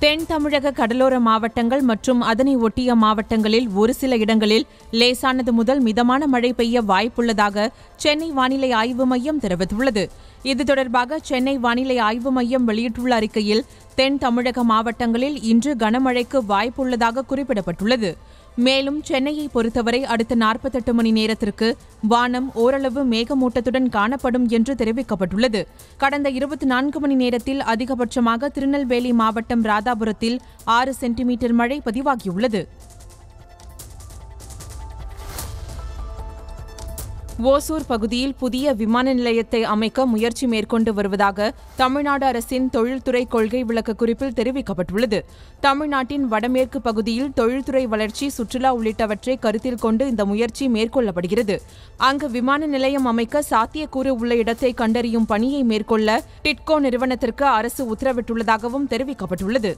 தென் தமிழக கடலோர மாவட்டங்கள் மற்றும் அதனை ஒட்டிய மாவட்டங்களில் ஒரு சில இடங்களில் லேசானது முதல் மிதமான மழை பெய்ய வாய்ப்புள்ளதாக சென்னை வானிலை ஆய்வு மையம் தெரிவித்துள்ளது. இது தொடர்பாக சென்னை வானிலை ஆய்வு மையம் வெளியிட்டுள்ள அறிக்கையில் தென் தமிழக மாவட்டங்களில் இன்று கனமழைக்கு வாய்ப்புள்ளதாக குறிப்பிடப்பட்டுள்ளது. மேலும் சென்னையை பொறுத்தவரை அடுத்த நாற்பத்தெட்டு மணி நேரத்திற்கு வானம் ஓரளவு மேகமூட்டத்துடன் காணப்படும் என்று தெரிவிக்கப்பட்டுள்ளது. கடந்த இருபத்தி நான்கு மணி நேரத்தில் அதிகபட்சமாக திருநெல்வேலி மாவட்டம் ராதாபுரத்தில் ஆறு சென்டிமீட்டர் மழை பதிவாகியுள்ளது. ஓசூர் பகுதியில் புதிய விமான நிலையத்தை அமைக்க முயற்சி மேற்கொண்டு வருவதாக தமிழ்நாடு அரசின் தொழில்துறை கொள்கை விளக்க குறிப்பில் தெரிவிக்கப்பட்டுள்ளது. தமிழ்நாட்டின் வடமேற்கு பகுதியில் தொழில்துறை வளர்ச்சி சுற்றுலா உள்ளிட்டவற்றை கருத்தில் கொண்டு இந்த முயற்சி மேற்கொள்ளப்படுகிறது. அங்கு விமான நிலையம் அமைக்க சாத்தியக்கூறு உள்ள இடத்தை கண்டறியும் பணியை மேற்கொள்ள டிட்கோ நிறுவனத்திற்கு அரசு உத்தரவிட்டுள்ளதாகவும் தெரிவிக்கப்பட்டுள்ளது.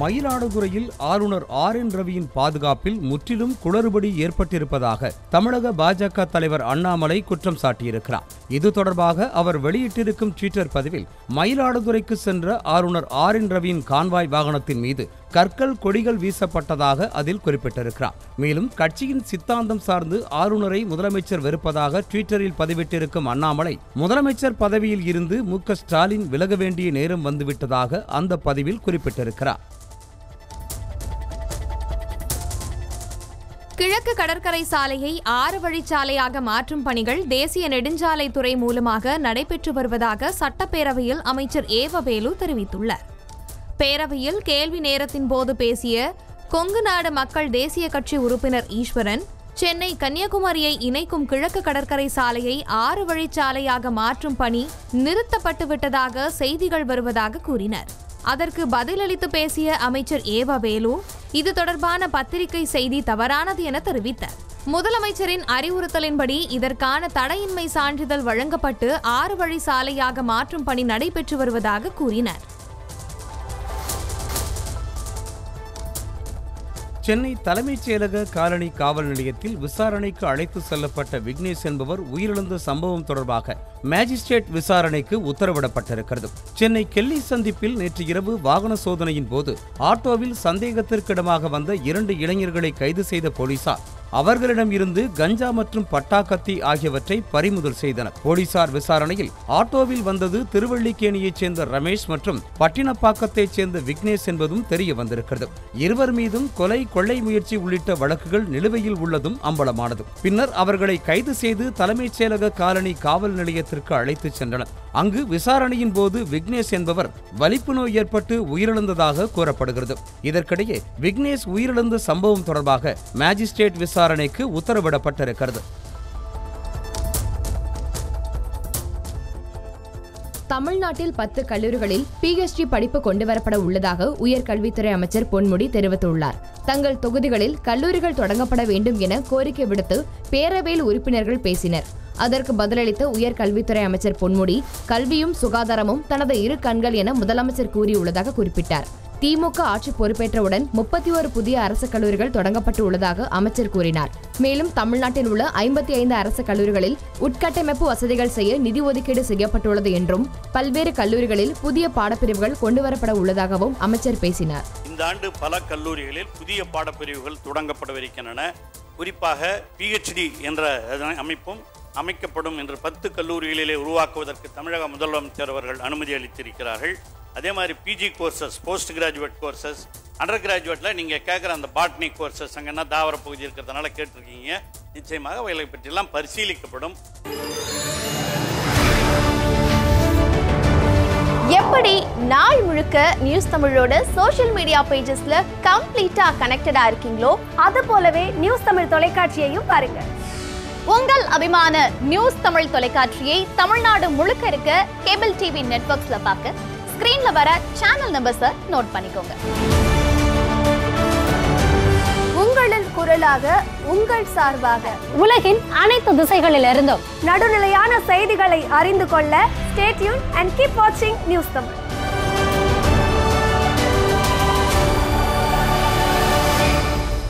மயிலாடுதுறையில் ஆளுநர் ஆர் என் ரவியின் பாதுகாப்பில் முற்றிலும் குளறுபடி ஏற்பட்டிருப்பதாக தமிழக பாஜக தலைவர் அண்ணாமலை குற்றம் சாட்டியிருக்கிறார். இது தொடர்பாக அவர் வெளியிட்டிருக்கும் ட்விட்டர் பதிவில் மயிலாடுதுறைக்கு சென்ற ஆளுநர் ஆர் என் ரவியின் கான்வாய் வாகனத்தின் மீது கற்கள் கொடிகள் வீசப்பட்டதாக அதில் குறிப்பிட்டிருக்கிறார். மேலும் கட்சியின் சித்தாந்தம் சார்ந்து ஆளுநரை முதலமைச்சர் வெறுப்பதாக ட்விட்டரில் பதிவிட்டிருக்கும் அண்ணாமலை முதலமைச்சர் பதவியில் இருந்து மு ஸ்டாலின் விலக வேண்டிய நேரம் வந்துவிட்டதாக அந்த பதிவில் குறிப்பிட்டிருக்கிறார். கிழக்கு கடற்கரை சாலையை ஆறு வழிச்சாலையாக மாற்றும் பணிகள் தேசிய நெடுஞ்சாலைத்துறை மூலமாக நடைபெற்று வருவதாக சட்டப்பேரவையில் அமைச்சர் ஏவவேலு தெரிவித்துள்ளார். பேரவையில் கேள்வி நேரத்தின் போது பேசிய கொங்கு நாடு மக்கள் தேசிய கட்சி உறுப்பினர் ஈஸ்வரன் சென்னை கன்னியாகுமரியை இணைக்கும் கிழக்கு கடற்கரை சாலையை ஆறு வழிச்சாலையாக மாற்றும் பணி நிறுத்தப்பட்டுவிட்டதாக செய்திகள் வருவதாக கூறினர். அதற்கு பதிலளித்து பேசிய அமைச்சர் ஏவவேலு இது தொடர்பான பத்திரிகை செய்தி தவறானது என தெரிவித்தார். முதலமைச்சரின் அறிவுறுத்தலின்படி இதற்கான தடையின்மை சான்றிதழ் வழங்கப்பட்டு ஆறு வழி சாலையாக மாற்றும் பணி நடைபெற்று வருவதாக கூறினார். சென்னை தலைமைச் செயலக காலனி காவல் நிலையத்தில் விசாரணைக்கு அழைத்து செல்லப்பட்ட விக்னேஷ் என்பவர் உயிரிழந்த சம்பவம் தொடர்பாக மேஜிஸ்ட்ரேட் விசாரணைக்கு உத்தரவிடப்பட்டிருக்கிறது. சென்னை கெல்லி சந்திப்பில் நேற்று இரவு வாகன சோதனையின் போது ஆட்டோவில் சந்தேகத்திற்கிடமாக வந்த இரண்டு இளைஞர்களை கைது செய்த போலீசார் அவர்களிடம் இருந்து கஞ்சா மற்றும் பட்டாக்கத்தி ஆகியவற்றை பறிமுதல் செய்தனர். போலீசார் விசாரணையில் ஆட்டோவில் வந்தது திருவள்ளிக்கேணியைச் சேர்ந்த ரமேஷ் மற்றும் பட்டினப்பாக்கத்தைச் சேர்ந்த விக்னேஷ் என்பதும் தெரிய வந்திருக்கிறது. இருவர் மீதும் கொலை கொள்ளை முயற்சி உள்ளிட்ட வழக்குகள் நிலுவையில் உள்ளதும் அம்பலமானது. பின்னர் அவர்களை கைது செய்து தலைமைச் செயலக காலனி காவல் நிலையத்திற்கு அழைத்துச் சென்றனர். அங்கு விசாரணையின் போது விக்னேஷ் என்பவர் வலிப்பு நோய் ஏற்பட்டு உயிரிழந்ததாக கூறப்படுகிறது. இதற்கிடையே விக்னேஷ் உயிரிழந்த சம்பவம் தொடர்பாக மேஜிஸ்ட்ரேட் விசாரணை விசாரணைக்கு உத்தரவிடப்பட்டிருக்கிறது. தமிழ்நாட்டில் பத்து கல்லூரிகளில் பிஹெச்டி படிப்பு கொண்டுவரப்பட உள்ளதாக உயர்கல்வித்துறை அமைச்சர் பொன்முடி தெரிவித்துள்ளார். தங்கள் தொகுதிகளில் கல்லூரிகள் தொடங்கப்பட வேண்டும் என கோரிக்கை விடுத்து பேரவையில் உறுப்பினர்கள் பேசினர். அதற்கு பதிலளித்த உயர்கல்வித்துறை அமைச்சர் பொன்முடி கல்வியும் சுகாதாரமும் தனது இரு கண்கள் என முதலமைச்சர் கூறியுள்ளதாக குறிப்பிட்டார். திமுக ஆட்சி பொறுப்பேற்றவுடன் முப்பத்தி ஒரு புதிய அரசு கல்லூரிகள் தொடங்கப்பட்டு உள்ளதாக அமைச்சர் கூறினார். மேலும் தமிழ்நாட்டில் உள்ள ஐம்பத்தி ஐந்து அரசு கல்லூரிகளில் உட்கட்டமைப்பு வசதிகள் செய்ய நிதி ஒதுக்கீடு செய்யப்பட்டுள்ளது என்றும் பல்வேறு கல்லூரிகளில் புதிய பாடப்பிரிவுகள் கொண்டுவரப்பட உள்ளதாகவும் அமைச்சர் பேசினார். இந்த ஆண்டு பல கல்லூரிகளில் புதிய பாடப்பிரிவுகள் தொடங்கப்படவிருக்கின்றன. குறிப்பாக பிஹெச்டி என்ற அமைப்பும் அமைக்கப்படும் என்று பத்து கல்லூரிகளிலே உருவாக்குவதற்கு தமிழக முதலமைச்சர் அவர்கள் அனுமதி அளித்திருக்கிறார்கள். அதே மாதிரி PG courses post graduate courses under கிராஜுவேட்டில் நீங்கள் கேட்குற அந்த பாட்னி கோர்சஸ் அங்கன்னா தாவர பகுதி இருக்கிறதுனால கேட்டிருக்கீங்க. நிச்சயமாக அவைகளை பற்றியெல்லாம் பரிசீலிக்கப்படும். எப்படி நாள் முழுக்க நியூஸ் தமிழோட சோஷியல் மீடியா பேஜஸ்ல கம்ப்ளீட்டா கனெக்டடா இருக்கீங்களோ அது போலவே நியூஸ் தமிழ் தொலைக்காட்சியையும் பாருங்க. உங்கள் அபிமான நியூஸ் தமிழ் தொலைக்காட்சியை தமிழ்நாடு முழுக்க இருக்க கேபிள் டிவி நெட்ஒர்க்ஸ்ல பார்க்க ஸ்கிரீன்ல வர சேனல் நம்பர்ஸை நோட் பண்ணிக்கோங்க. உங்களின் குரலாக உங்கள் சார்பாக உலகின் அனைத்து திசைகளிலிருந்தும் நடுநிலையான செய்திகளை அறிந்து கொள்ள ஸ்டேட்யூன் அண்ட் கீப் வாட்சிங் நியூஸ் தமிழ்